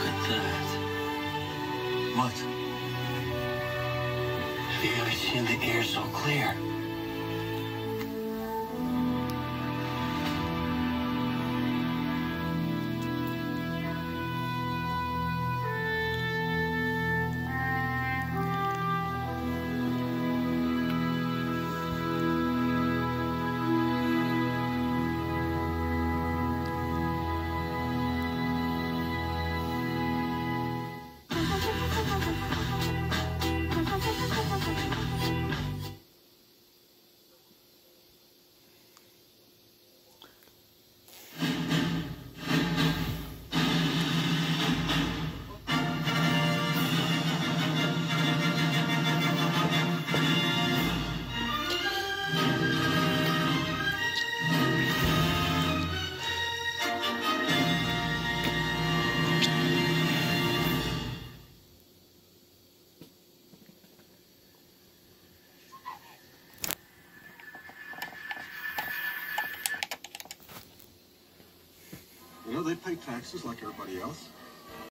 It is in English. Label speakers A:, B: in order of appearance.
A: Look at that. What? Have you ever seen the air so clear?
B: You know, they pay taxes like everybody else.